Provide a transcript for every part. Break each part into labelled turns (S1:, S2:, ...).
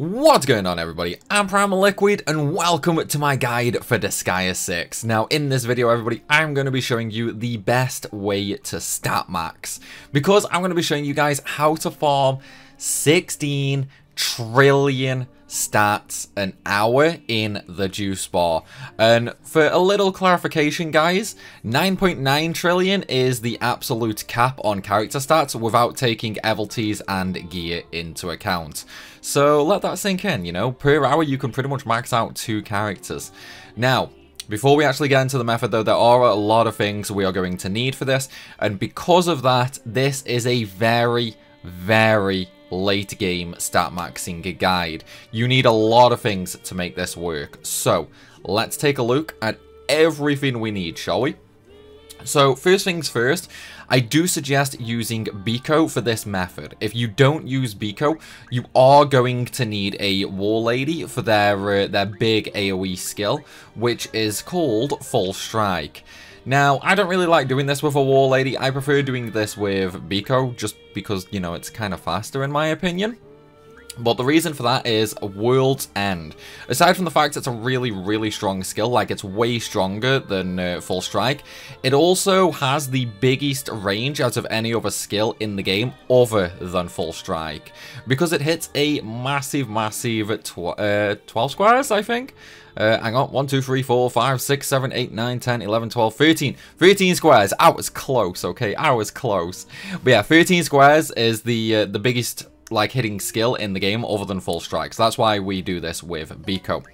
S1: What's going on everybody? I'm Primal Liquid and welcome to my guide for Disgaea 6. Now in this video everybody, I'm going to be showing you the best way to stat max. Because I'm going to be showing you guys how to farm 16 trillion stats an hour in the juice bar. And for a little clarification, guys, 9.9 trillion is the absolute cap on character stats without taking evilties and gear into account. So let that sink in, you know, per hour you can pretty much max out two characters. Now, before we actually get into the method though, there are a lot of things we are going to need for this, and because of that, this is a very, very late game stat maxing guide. You need a lot of things to make this work. So let's take a look at everything we need, shall we? So first things first, I do suggest using Biko for this method. If you don't use Biko, you are going to need a War Lady for their, uh, their big AoE skill, which is called Full Strike. Now, I don't really like doing this with a War Lady. I prefer doing this with Biko, just because, you know, it's kind of faster in my opinion. But the reason for that is World's End. Aside from the fact it's a really, really strong skill, like it's way stronger than uh, Full Strike, it also has the biggest range out of any other skill in the game other than Full Strike. Because it hits a massive, massive tw uh, 12 squares, I think? Uh, hang on, 1, 2, 3, 4, 5, 6, 7, 8, 9, 10, 11, 12, 13. 13 squares. I was close, okay? I was close. But yeah, 13 squares is the uh, the biggest like hitting skill in the game other than full strikes. That's why we do this with Biko.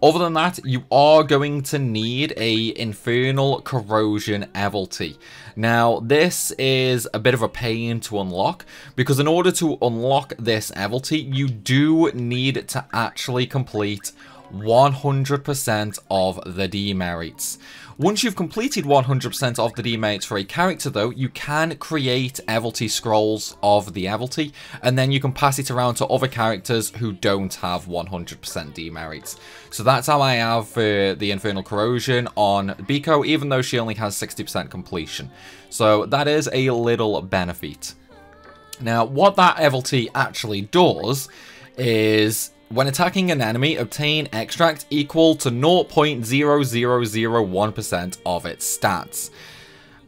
S1: Other than that, you are going to need a Infernal Corrosion Evilty. Now, this is a bit of a pain to unlock, because in order to unlock this Evilty, you do need to actually complete 100% of the demerits. Once you've completed 100% of the demerits for a character though, you can create Evilty scrolls of the Evilty, and then you can pass it around to other characters who don't have 100% demerits. So that's how I have uh, the Infernal Corrosion on Biko, even though she only has 60% completion. So that is a little benefit. Now, what that Evilty actually does is when attacking an enemy, obtain extract equal to 0.0001% of its stats.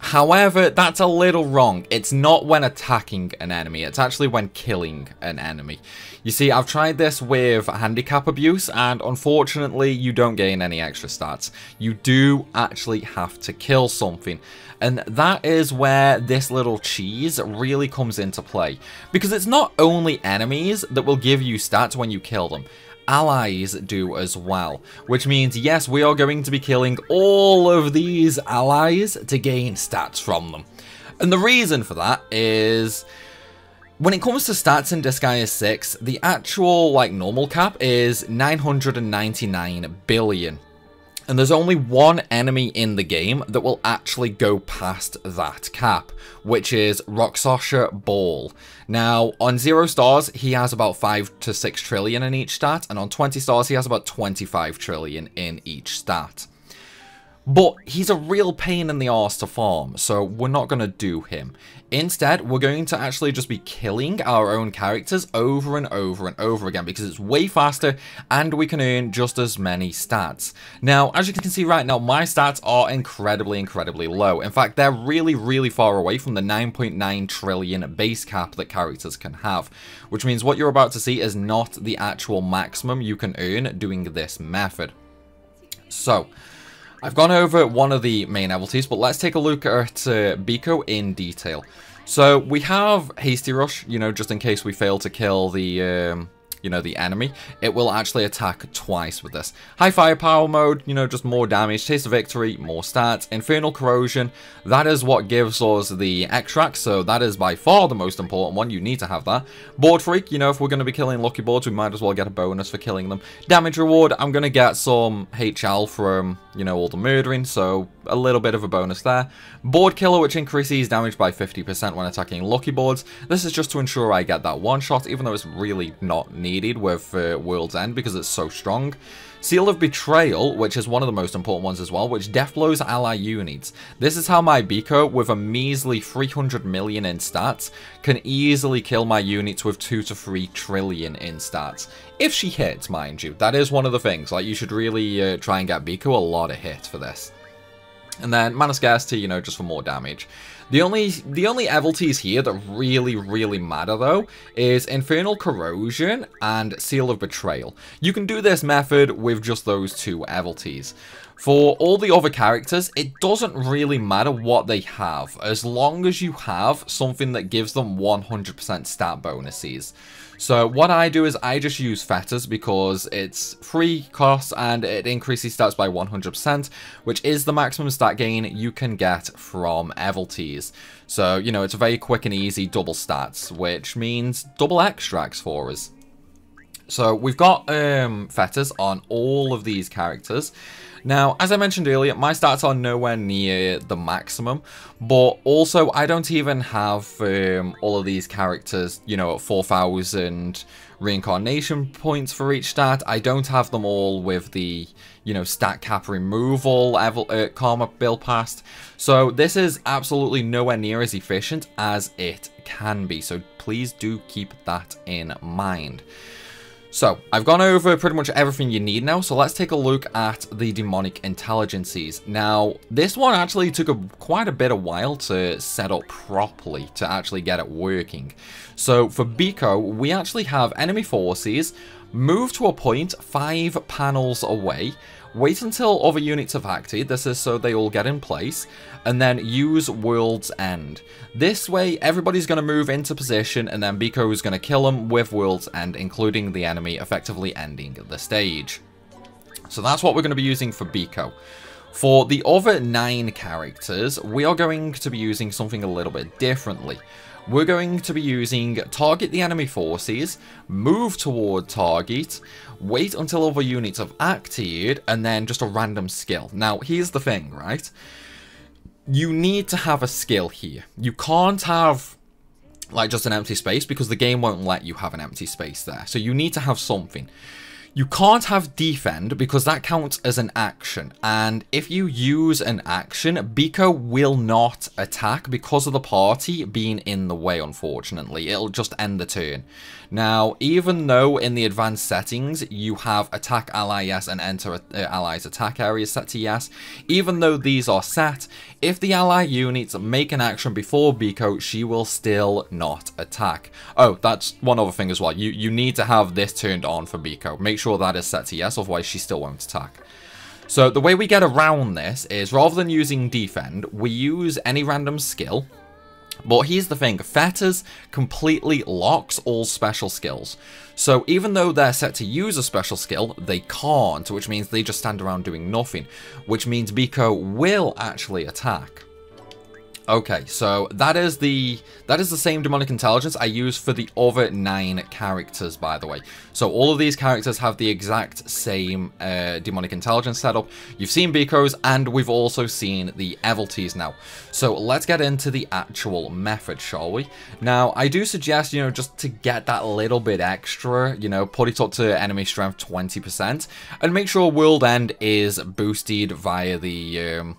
S1: However, that's a little wrong. It's not when attacking an enemy, it's actually when killing an enemy. You see, I've tried this with handicap abuse, and unfortunately, you don't gain any extra stats. You do actually have to kill something. And that is where this little cheese really comes into play. Because it's not only enemies that will give you stats when you kill them allies do as well. Which means, yes, we are going to be killing all of these allies to gain stats from them. And the reason for that is... When it comes to stats in Disgaea 6, the actual, like, normal cap is 999 billion. And there's only one enemy in the game that will actually go past that cap, which is Rakshasa Baal. Now, on 0 stars, he has about 5 to 6 trillion in each stat, and on 20 stars, he has about 25 trillion in each stat. But he's a real pain in the arse to farm, so we're not going to do him. Instead, we're going to actually just be killing our own characters over and over and over again because it's way faster and we can earn just as many stats. Now, as you can see right now, my stats are incredibly, incredibly low. In fact, they're really, really far away from the 9.9 .9 trillion base cap that characters can have, which means what you're about to see is not the actual maximum you can earn doing this method. So, I've gone over one of the main abilities, but let's take a look at uh, Biko in detail. So we have Hasty Rush, you know, just in case we fail to kill the um, you know, the enemy, it will actually attack twice with this. High firepower mode, you know, just more damage. Taste of victory, more stats. Infernal corrosion, that is what gives us the extract, so that is by far the most important one. You need to have that. Board freak, you know, if we're going to be killing lucky boards, we might as well get a bonus for killing them. Damage reward, I'm going to get some HL from, you know, all the murdering, so a little bit of a bonus there. Board killer, which increases damage by 50% when attacking lucky boards. This is just to ensure I get that one shot, even though it's really not needed needed with uh, World's End because it's so strong. Seal of Betrayal, which is one of the most important ones as well, which death blows ally units. This is how my Biko, with a measly 300 million in stats, can easily kill my units with 2 to 3 trillion in stats. If she hits, mind you. That is one of the things. Like, you should really uh, try and get Biko a lot of hits for this. And then Mana Scarcity, you know, just for more damage. The only the only Evilties here that really, really matter, though, is Infernal Corrosion and Seal of Betrayal. You can do this method with just those two Evilties. For all the other characters, it doesn't really matter what they have, as long as you have something that gives them 100% stat bonuses. So what I do is I just use Fetters because it's free cost and it increases stats by 100%, which is the maximum stat gain you can get from Evilties. So, you know, it's very quick and easy double stats, which means double extracts for us. So we've got um, Fetters on all of these characters. Now, as I mentioned earlier, my stats are nowhere near the maximum, but also I don't even have um, all of these characters, you know, at 4,000 reincarnation points for each stat. I don't have them all with the, you know, stat cap removal level, uh, karma bill past. So this is absolutely nowhere near as efficient as it can be. So please do keep that in mind. So, I've gone over pretty much everything you need now, so let's take a look at the demonic intelligences. Now, this one actually took a, quite a bit of while to set up properly, to actually get it working. So, for Biko, we actually have enemy forces move to a point five panels away, Wait until other units have acted, this is so they all get in place, and then use World's End. This way, everybody's going to move into position, and then Biko is going to kill them with World's End, including the enemy, effectively ending the stage. So that's what we're going to be using for Biko. For the other nine characters, we are going to be using something a little bit differently we're going to be using target the enemy forces, move toward target, wait until other units have acted, and then just a random skill. Now, here's the thing, right? You need to have a skill here. You can't have like just an empty space because the game won't let you have an empty space there. So you need to have something. You can't have defend because that counts as an action. And if you use an action, Biko will not attack because of the party being in the way, unfortunately. It'll just end the turn. Now, even though in the advanced settings you have attack ally yes and enter uh, allies attack area set to yes, even though these are set, if the ally units make an action before Biko, she will still not attack. Oh, that's one other thing as well. You, you need to have this turned on for Biko. Make sure that is set to yes, otherwise she still won't attack. So the way we get around this is rather than using defend, we use any random skill but here's the thing, Fetters completely locks all special skills. So even though they're set to use a special skill, they can't, which means they just stand around doing nothing. Which means Biko will actually attack. Okay, so that is the that is the same demonic intelligence I use for the other nine characters, by the way. So all of these characters have the exact same uh, demonic intelligence setup. You've seen Biko's, and we've also seen the Evilties now. So let's get into the actual method, shall we? Now, I do suggest, you know, just to get that little bit extra, you know, put it up to enemy strength 20%, and make sure World End is boosted via the... Um,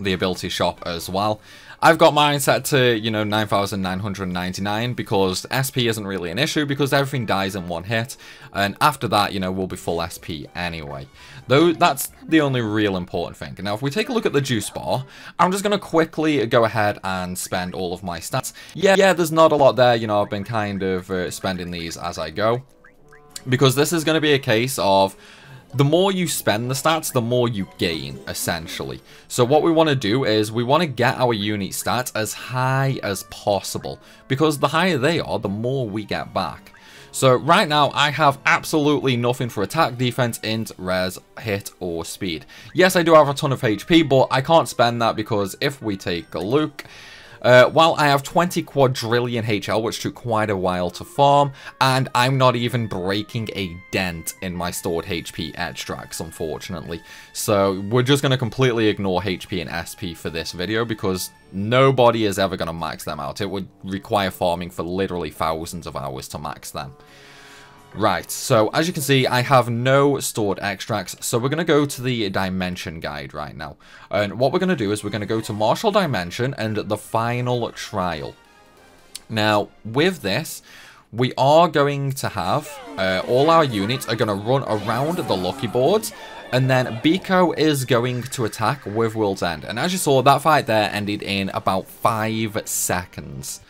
S1: the ability shop as well. I've got mine set to, you know, 9,999 because SP isn't really an issue because everything dies in one hit. And after that, you know, we'll be full SP anyway. Though that's the only real important thing. Now, if we take a look at the juice bar, I'm just going to quickly go ahead and spend all of my stats. Yeah, yeah, there's not a lot there. You know, I've been kind of uh, spending these as I go. Because this is going to be a case of the more you spend the stats, the more you gain, essentially. So what we want to do is we want to get our unit stats as high as possible, because the higher they are, the more we get back. So right now, I have absolutely nothing for attack, defense, int, res, hit, or speed. Yes, I do have a ton of HP, but I can't spend that because if we take a look, uh, while I have 20 quadrillion HL, which took quite a while to farm, and I'm not even breaking a dent in my stored HP extracts, unfortunately. So we're just going to completely ignore HP and SP for this video, because nobody is ever going to max them out. It would require farming for literally thousands of hours to max them. Right, so as you can see, I have no stored extracts, so we're going to go to the Dimension Guide right now. And what we're going to do is we're going to go to Martial Dimension and the Final Trial. Now, with this, we are going to have uh, all our units are going to run around the lucky boards and then Biko is going to attack with World's End. And as you saw, that fight there ended in about 5 seconds.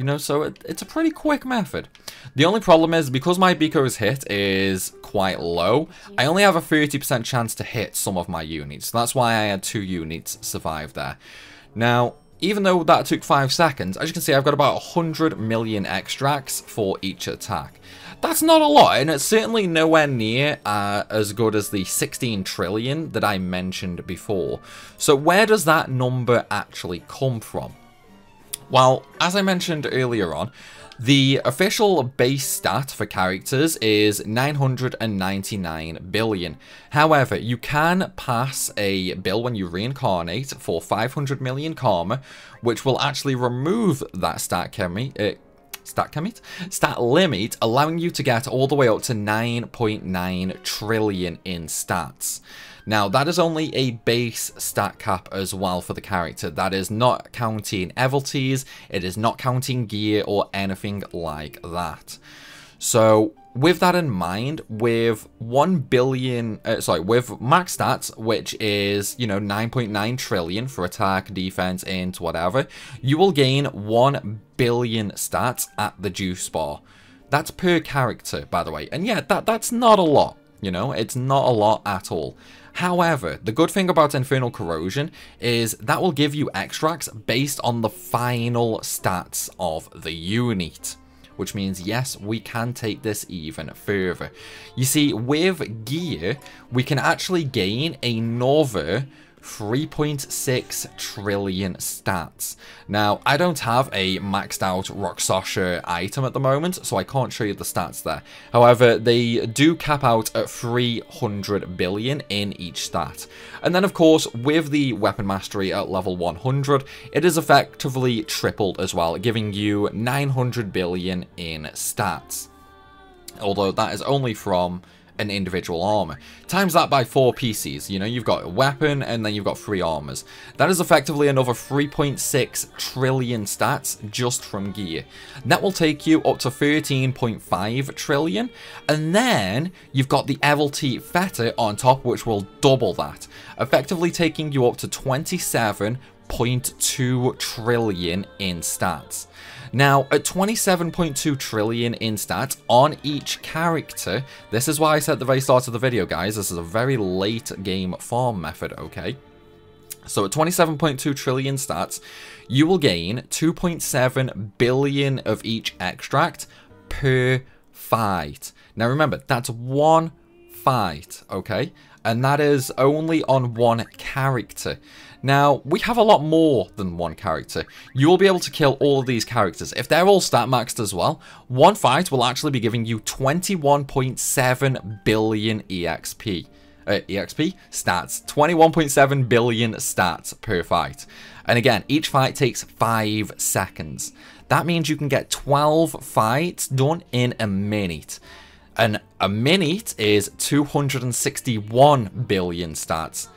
S1: You know, so it, it's a pretty quick method. The only problem is, because my Biko's hit is quite low, I only have a 30% chance to hit some of my units. That's why I had two units survive there. Now, even though that took 5 seconds, as you can see I've got about 100 million extracts for each attack. That's not a lot, and it's certainly nowhere near uh, as good as the 16 trillion that I mentioned before. So where does that number actually come from? Well, as I mentioned earlier on, the official base stat for characters is 999 billion. However, you can pass a bill when you reincarnate for 500 million karma, which will actually remove that stat chemi uh, stat limit, stat limit, allowing you to get all the way up to 9.9 trillion in stats. Now, that is only a base stat cap as well for the character. That is not counting abilities, it is not counting gear or anything like that. So, with that in mind, with 1 billion, uh, sorry, with max stats, which is, you know, 9.9 .9 trillion for attack, defense, int, whatever, you will gain 1 billion stats at the juice bar. That's per character, by the way. And yeah, that that's not a lot, you know, it's not a lot at all. However, the good thing about Infernal Corrosion is that will give you extracts based on the final stats of the unit which means yes, we can take this even further. You see, with gear, we can actually gain another 3.6 trillion stats. Now, I don't have a maxed out Rakshasa item at the moment, so I can't show you the stats there. However, they do cap out at 300 billion in each stat. And then, of course, with the weapon mastery at level 100, it is effectively tripled as well, giving you 900 billion in stats. Although that is only from an individual armor. Times that by four PCs, you know, you've got a weapon and then you've got three armors. That is effectively another 3.6 trillion stats just from gear. That will take you up to 13.5 trillion, and then you've got the Evilty Fetter on top, which will double that, effectively taking you up to 27.2 trillion in stats. Now, at 27.2 trillion in stats on each character, this is why I said at the very start of the video, guys, this is a very late game farm method, okay? So at 27.2 trillion stats, you will gain 2.7 billion of each extract per fight. Now remember, that's one fight, okay? And that is only on one character. Now, we have a lot more than one character. You will be able to kill all of these characters. If they're all stat maxed as well, one fight will actually be giving you 21.7 billion EXP. Uh, EXP? Stats. 21.7 billion stats per fight. And again, each fight takes 5 seconds. That means you can get 12 fights done in a minute. And a minute is 261 billion stats.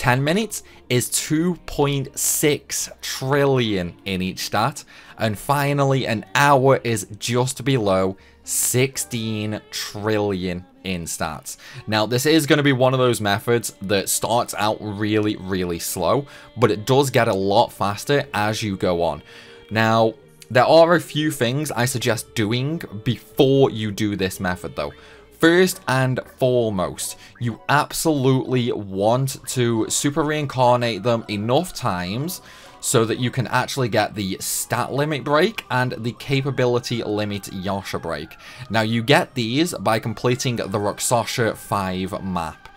S1: 10 minutes is 2.6 trillion in each stat. And finally, an hour is just below 16 trillion in stats. Now, this is going to be one of those methods that starts out really, really slow, but it does get a lot faster as you go on. Now, there are a few things I suggest doing before you do this method, though. First and foremost, you absolutely want to super reincarnate them enough times so that you can actually get the stat limit break and the capability limit Yasha break. Now you get these by completing the Rakshasa 5 map.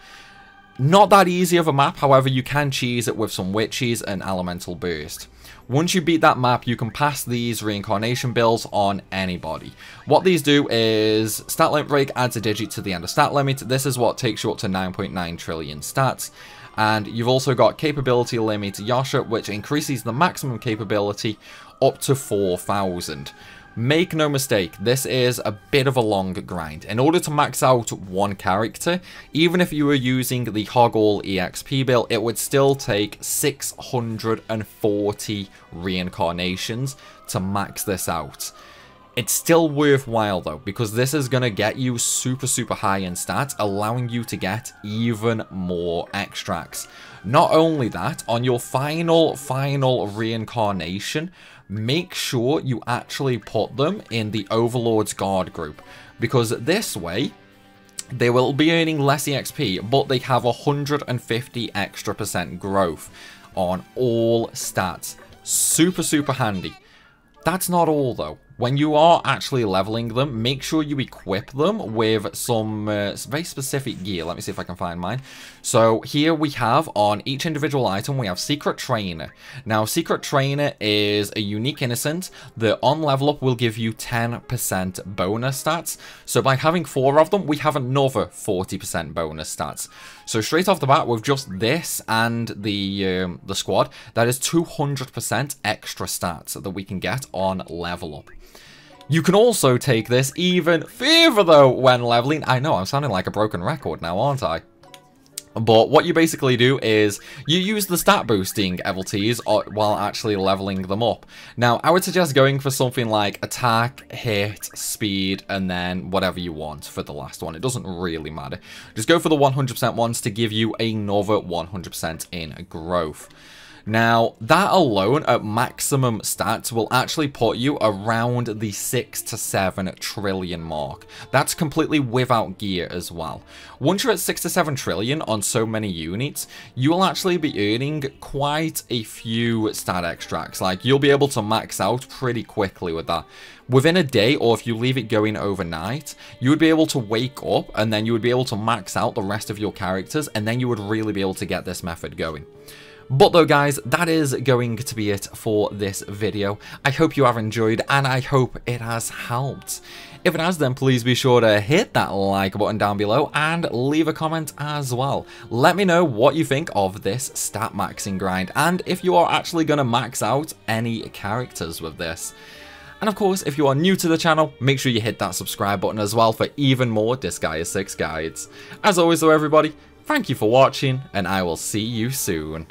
S1: Not that easy of a map, however you can cheese it with some witches and elemental burst. Once you beat that map, you can pass these reincarnation bills on anybody. What these do is stat limit break adds a digit to the end of stat limit. This is what takes you up to 9.9 .9 trillion stats. And you've also got capability limit Yasha, which increases the maximum capability up to 4,000. Make no mistake, this is a bit of a long grind. In order to max out one character, even if you were using the Hoggle EXP build, it would still take 640 reincarnations to max this out. It's still worthwhile though, because this is going to get you super, super high in stats, allowing you to get even more extracts. Not only that, on your final, final reincarnation, make sure you actually put them in the Overlord's Guard group. Because this way, they will be earning less EXP, but they have 150 extra percent growth on all stats. Super, super handy. That's not all though when you are actually leveling them, make sure you equip them with some uh, very specific gear. Let me see if I can find mine. So here we have on each individual item, we have Secret Trainer. Now, Secret Trainer is a unique innocent that on level up will give you 10% bonus stats. So by having four of them, we have another 40% bonus stats. So straight off the bat, with just this and the um, the squad, that is 200% extra stats that we can get on level up. You can also take this even further though when leveling. I know, I'm sounding like a broken record now, aren't I? But what you basically do is you use the stat boosting abilities uh, while actually leveling them up. Now, I would suggest going for something like attack, hit, speed, and then whatever you want for the last one. It doesn't really matter. Just go for the 100% ones to give you another 100% in growth. Now, that alone at maximum stats will actually put you around the 6 to 7 trillion mark. That's completely without gear as well. Once you're at 6 to 7 trillion on so many units, you will actually be earning quite a few stat extracts. Like, you'll be able to max out pretty quickly with that. Within a day, or if you leave it going overnight, you would be able to wake up and then you would be able to max out the rest of your characters and then you would really be able to get this method going. But though guys, that is going to be it for this video. I hope you have enjoyed and I hope it has helped. If it has then please be sure to hit that like button down below and leave a comment as well. Let me know what you think of this stat maxing grind and if you are actually going to max out any characters with this. And of course, if you are new to the channel, make sure you hit that subscribe button as well for even more Disgaea 6 guides. As always though everybody, thank you for watching and I will see you soon.